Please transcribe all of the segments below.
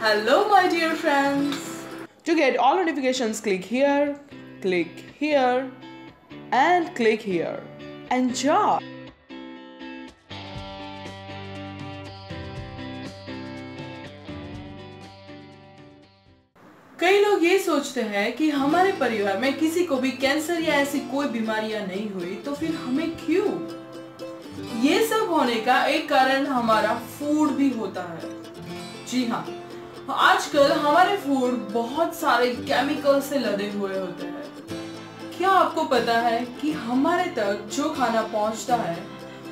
Hello, my dear friends. To get all notifications, click here, click here, and click here. Enjoy! कई लोग ये सोचते हैं कि हमारे परिवार में किसी को भी कैंसर या ऐसी कोई बीमारियाँ नहीं हुई तो फिर हमें क्यों ये सब होने का एक कारण हमारा फ़ूड भी होता है जी हाँ आजकल हमारे फ़ूड बहुत सारे केमिकल से लदे हुए होते हैं। क्या आपको पता है कि हमारे तक जो खाना पहुँचता है,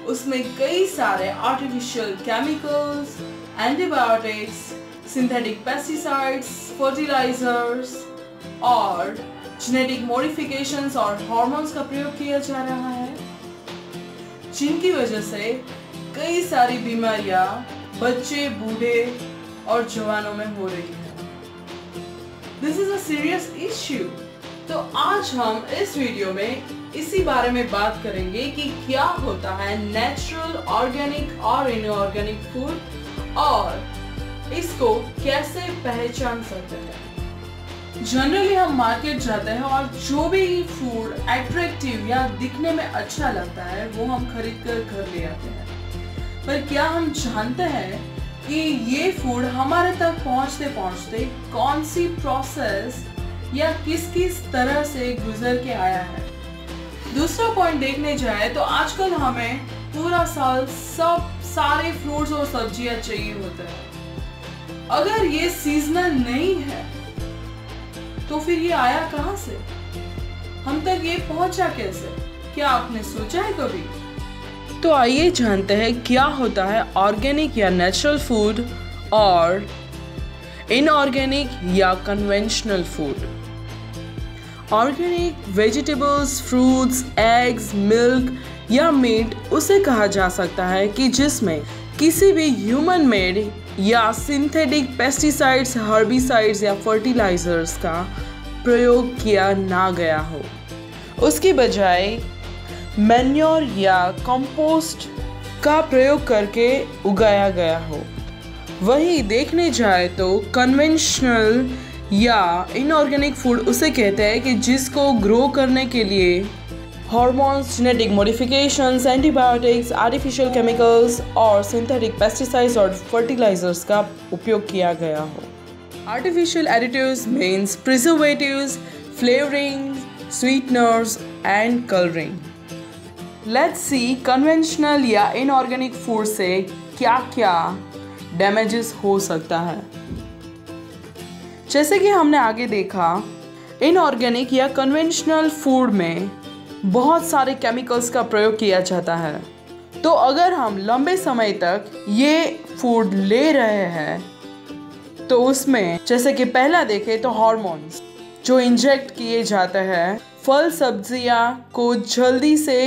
उसमें कई सारे artificial chemicals antibiotics synthetic pesticides fertilisers और जेनेटिक मॉडिफिकेशंस और हॉर्मोन्स का प्रयोग किया जा रहा है। जिनकी वजह से कई सारी बीमारियाँ बच्चे, बूढ़े और जवानों में हो रही है। This is a serious issue तो आज हम इस वीडियो में इसी बारे में बात करेंगे कि क्या होता है नेचुरल ऑर्गेनिक और इनऑर्गेनिक फ़ूड और इसको कैसे पहचान सकते हैं। जनरली हम मार्केट जाते हैं और जो भी फ़ूड अट्रैक्टिव या दिखने में अच्छा लगता है, वो हम खरीद कर घर ले आते हैं। पर क्या हम जानते हैं कि ये फ़ूड हमारे तक पहुँचते पहुँचते कौन सी प्रोसेस या किस किस तरह से गुजर के आया है? दूसरा पॉइंट देखने जाए तो आजकल हमें पूरा साल सब सारे फ्रूट्स और सब्ज़ियाँ चाहिए होते हैं। अगर ये सीजनल नहीं है तो फिर ये आया कहाँ से? हम तक ये पहुँचा कैसे? क्या आपने सोचा है कभी? तो आइए जानते हैं क्या होता है ऑर्गेनिक या नेचुरल फ़ूड और इनऑर्गेनिक या conventional food. Organic, vegetables, fruits, eggs, milk या मीट, उसे कहा जा सकता है कि जिसमें किसी भी ह्यूमन मेड या सिंथेटिक पेस्टिसाइड्स, हर्बिसाइड्स या फर्टिलाइजर्स का प्रयोग किया ना गया हो। उसकी बजाय मैन्योर या कंपोस्ट का प्रयोग करके उगाया गया हो। वहीं देखने जाए तो कन्वेंशनल या इनऑर्गेनिक फ़ूड उसे कहते हैं कि जिसको ग्रो करने के लिए hormones genetic modifications antibiotics artificial chemicals और सिंथेटिक पेस्टिसाइड्स और फर्टिलाइजर्स का उपयोग किया गया हो। Artificial additives means preservatives flavouring sweeteners and colouring let's see conventional या इनऑर्गेनिक फ़ूड से क्या क्या डैमेजेस हो सकता है। जैसे कि हमने आगे देखा इनऑर्गेनिक या कन्वेंशनल फ़ूड में बहुत सारे केमिकल्स का प्रयोग किया जाता है। तो अगर हम लंबे समय तक ये फ़ूड ले रहे हैं तो उसमें जैसे कि पहला देखें तो हॉर्मोन्स जो इंजेक्ट किए जाते हैं, फल सब्ज़ियाँ को जल्दी से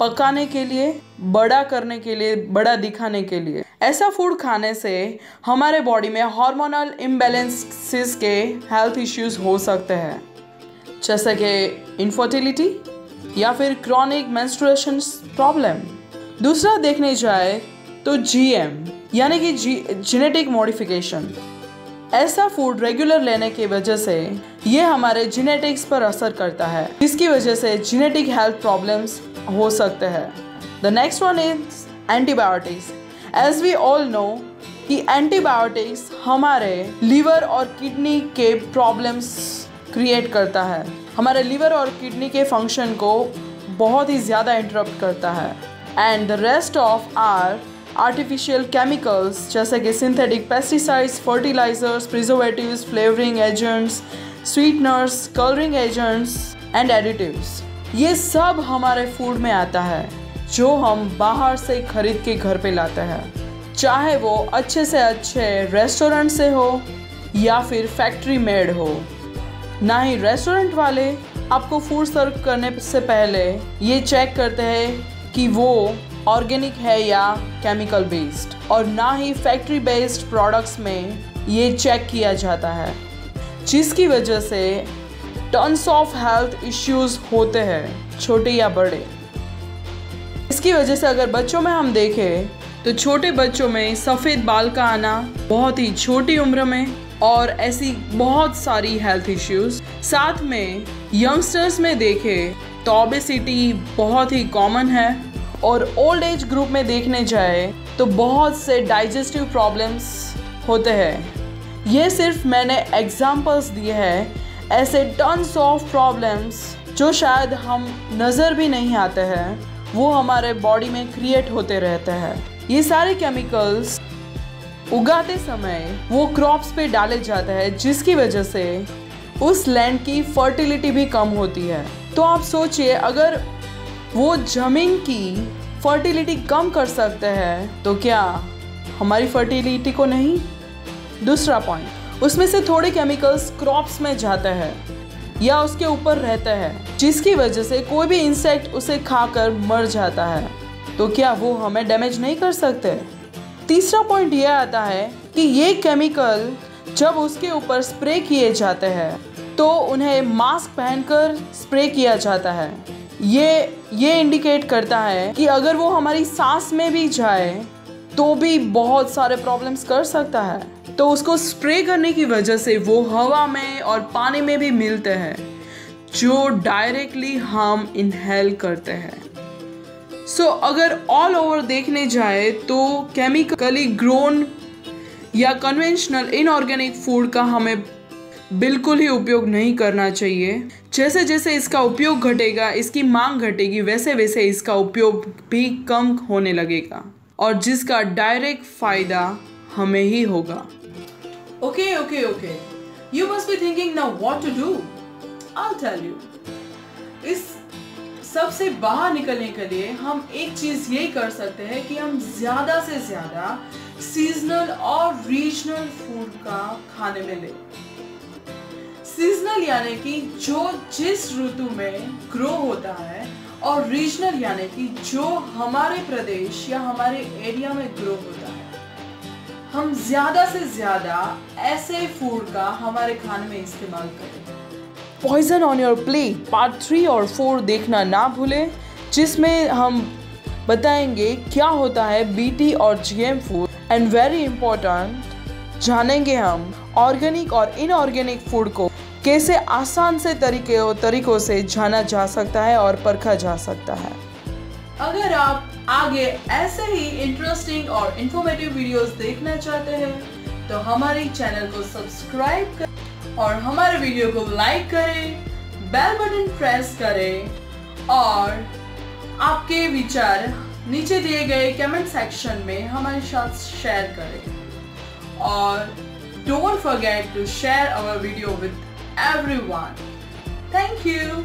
पकाने के लिए, बड़ा करने के लिए, बड़ा दिखाने के लिए। ऐसा फ़ूड खाने से हमारे बॉडी में हार्मोनल इम्बेलेंसेस के हेल्थ इश्यूज़ हो सकते हैं। जैसे कि इनफर्टिलिटी या फिर क्रॉनिक मेंस्ट्रुएशन प्रॉब्लम दूसरा देखने जाए तो जीएम यानी कि जी जेनेटिक मॉडिफिकेशन ऐसा फ़ूड रेगुलर लेने की वजह से ये हमारे जेनेटिक्स पर असर करता है। जिसकी वजह से जेनेटिक हेल्थ प्रॉब्लम्स हो सकते हैं। The next one is antibiotics as we all know कि एंटीबायोटिक्स हमारे लीवर और किडनी के प्रॉब्लम्स क्रिएट करता है। हमारे लीवर और किडनी के फ़ंक्शन को बहुत ही ज़्यादा इंटरप्ट करता है। And the rest of are artificial chemicals जैसे कि synthetic pesticides fertilisers preservatives flavouring agents sweeteners colouring agents and additives ये सब हमारे फ़ूड में आता है, जो हम बाहर से खरीद के घर पे लाते हैं। चाहे वो अच्छे से अच्छे रेस्टोरेंट से हो, या फिर फैक्ट्री मेड हो। ना ही रेस्टोरेंट वाले आपको फ़ूड सर्व करने से पहले ये चेक करते हैं कि वो ऑर्गेनिक है या केमिकल बेस्ड और ना ही फैक्ट्री बेस्ड प्रोडक्ट्स में ये चेक किया जाता है, जिसकी वजह से टन्स ऑफ़ हेल्थ इश्यूज़ होते हैं, छोटे या बड़े। इसकी वजह से अगर बच्चों में हम देखें तो छोटे बच्चों में सफ़ेद बाल का आना, बहुत ही छोटी उम्र में और ऐसी बहुत सारी हेल्थ इश्यूज़ साथ में यंगस्टर्स में देखें तो ओबेसिटी बहुत ही कॉमन है। और ओल्ड एज ग्रुप में देखने जाए तो बहुत से डाइजेस्टिव प्रॉब्लम्स होते हैं। ये सिर्फ़ मैंने एग्जांपल्स दिए हैं, ऐसे टन्स ऑफ़ प्रॉब्लम्स जो शायद हम नज़र भी नहीं आते हैं, वो हमारे बॉडी में क्रिएट होते रहते हैं। ये सारे केमिकल्स उगाते समय वो क्रॉप्स पे डाले जाते हैं, जिसकी वजह से उस लैंड की फर्टिलिटी भी कम होती है। तो आप सोचिए, अगर वो ज़मीन की फर्टिलिटी कम कर सकते हैं। तो क्या हमारी फर्टिलिटी को नहीं? दूसरा पॉइंट उसमें से थोड़े केमिकल्स क्रॉप्स में जाते हैं या उसके ऊपर रहते हैं, जिसकी वजह से कोई भी इंसेक्ट उसे खाकर मर जाता है। तो क्या वो हमें डैमेज नहीं कर सकते? तीसरा पॉइंट यह आता है कि ये केमिकल जब उसके ऊपर स्प्रे किए जाते हैं तो उन्हें मास्क पहनकर स्प्रे किया जाता है। ये ये इंडिकेट करता है कि अगर वो हमारी सांस में भी जाए तो भी बहुत सारे प्रॉब्लम्स कर सकता है। तो उसको स्प्रे करने की वजह से वो हवा में और पानी में भी मिलते हैं जो डायरेक्टली हम इनहेल करते हैं। सो so, अगर ऑल ओवर देखने जाए तो केमिकली ग्रोन या कन्वेंशनल इनऑर्गेनिक फ़ूड का हमें बिल्कुल ही उपयोग नहीं करना चाहिए। जैसे जैसे इसका उपयोग घटेगा, इसकी मांग घटेगी, वैसे वैसे इसका उपयोग भी कम होने लगेगा। और जिसका डायरेक्ट फ़ायदा हमें ही होगा। Okay okay okay you must be thinking now what to do I tell you इस सबसे बाहर निकलने के लिए हम एक चीज़ ये कर सकते हैं कि हम ज़्यादा से ज़्यादा सीजनल और रीजनल फ़ूड का खाने में ले। सीजनल यानी कि जो जिस ऋतु में ग्रो होता है और रीजनल यानी कि जो हमारे प्रदेश या हमारे एरिया में ग्रो होता है, हम ज़्यादा से ज़्यादा ऐसे फ़ूड का हमारे खाने में इस्तेमाल करें। Poison on your plate part three और फोर देखना ना भूलें, जिसमें हम बताएँगे क्या होता है बीटी और GM food and very important जानेंगे हम ऑर्गेनिक और इनऑर्गेनिक फ़ूड को कैसे आसान से तरीके और तरीकों से जाना जा सकता है और परखा जा सकता है। अगर आप आगे ऐसे ही इंटरेस्टिंग और इंफॉर्मेटिव वीडियोस देखना चाहते हैं तो हमारे चैनल को सब्सक्राइब कर और हमारे वीडियो को लाइक करें बेल बटन प्रेस करें और आपके विचार नीचे दिए गए कमेंट सेक्शन में हमारे साथ शेयर करें। और don't forget to share our video with everyone. Thank you.